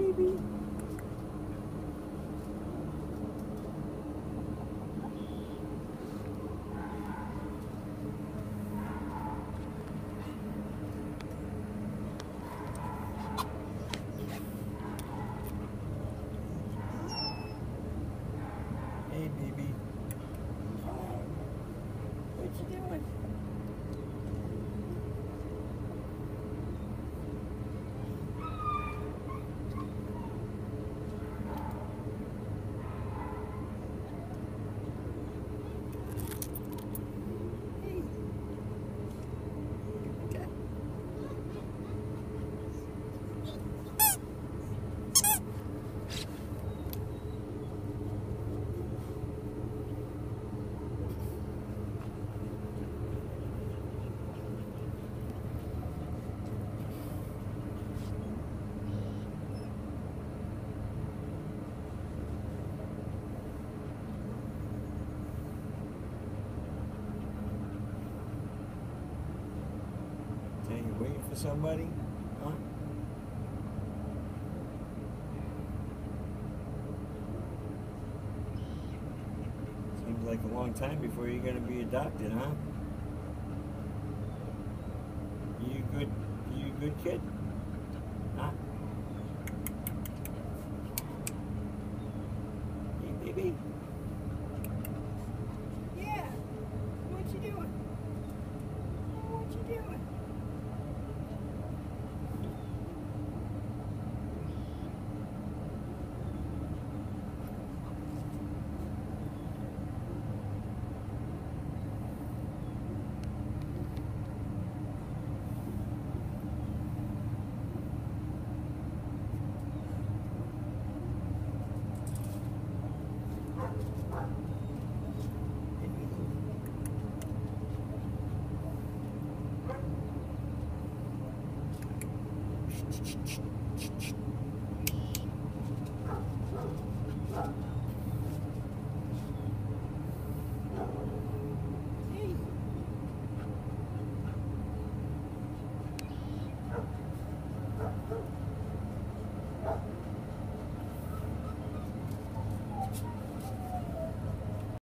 baby. For somebody? Huh? Seems like a long time before you're gonna be adopted, huh? You good? You good kid? Thank you.